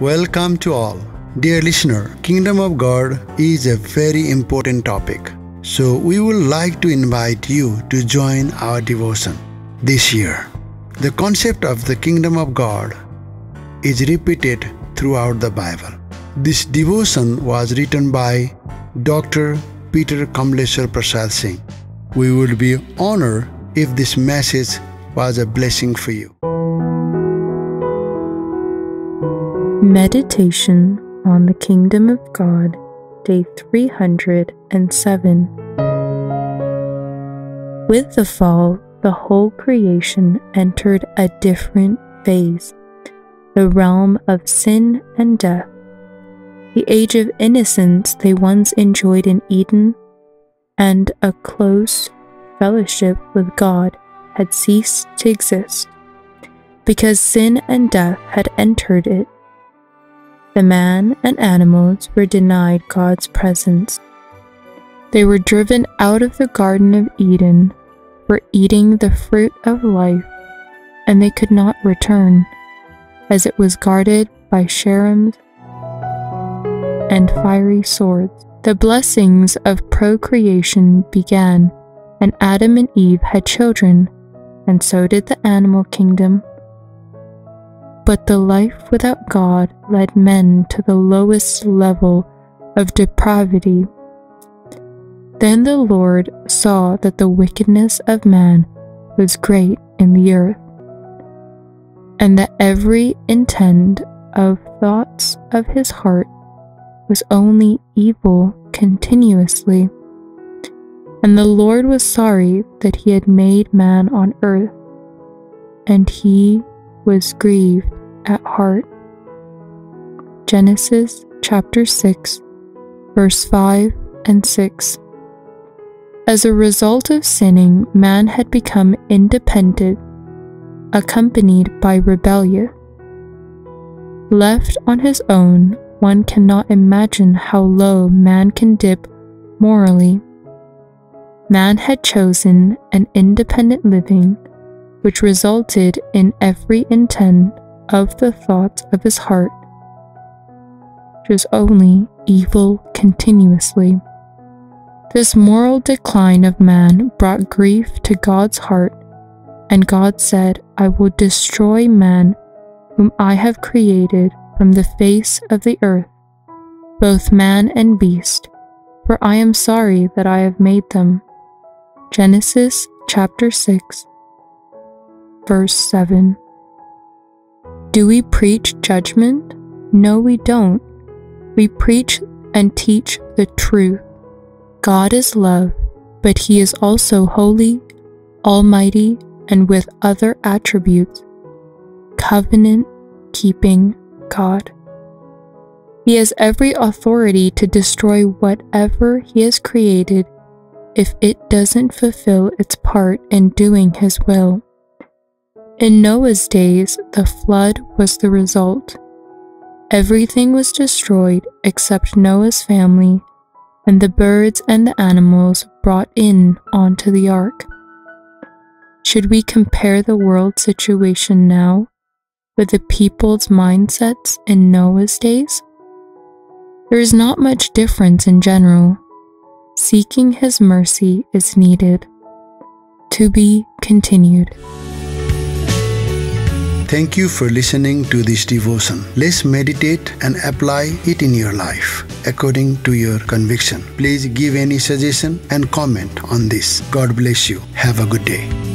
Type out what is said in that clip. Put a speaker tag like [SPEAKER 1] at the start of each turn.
[SPEAKER 1] Welcome to all. Dear listener, Kingdom of God is a very important topic. So we would like to invite you to join our devotion this year. The concept of the Kingdom of God is repeated throughout the Bible. This devotion was written by Dr. Peter Kamaleshwar Prasad Singh. We would be honored if this message was a blessing for you.
[SPEAKER 2] Meditation on the Kingdom of God, Day 307. With the fall, the whole creation entered a different phase, the realm of sin and death. The age of innocence they once enjoyed in Eden and a close fellowship with God had ceased to exist because sin and death had entered it the man and animals were denied God's presence. They were driven out of the Garden of Eden for eating the fruit of life, and they could not return, as it was guarded by cherubims and fiery swords. The blessings of procreation began, and Adam and Eve had children, and so did the animal kingdom but the life without God led men to the lowest level of depravity. Then the Lord saw that the wickedness of man was great in the earth, and that every intent of thoughts of his heart was only evil continuously. And the Lord was sorry that he had made man on earth, and he was grieved at heart. Genesis chapter 6, verse 5 and 6. As a result of sinning, man had become independent, accompanied by rebellion. Left on his own, one cannot imagine how low man can dip morally. Man had chosen an independent living, which resulted in every intent of the thoughts of his heart, which is only evil continuously. This moral decline of man brought grief to God's heart, and God said, I will destroy man whom I have created from the face of the earth, both man and beast, for I am sorry that I have made them. Genesis chapter 6, verse 7. Do we preach judgment? No, we don't. We preach and teach the truth. God is love, but He is also holy, almighty, and with other attributes. Covenant keeping God. He has every authority to destroy whatever He has created if it doesn't fulfill its part in doing His will. In Noah's days, the flood was the result. Everything was destroyed except Noah's family and the birds and the animals brought in onto the ark. Should we compare the world situation now with the people's mindsets in Noah's days? There is not much difference in general. Seeking His mercy is needed. To be continued.
[SPEAKER 1] Thank you for listening to this devotion. Let's meditate and apply it in your life according to your conviction. Please give any suggestion and comment on this. God bless you. Have a good day.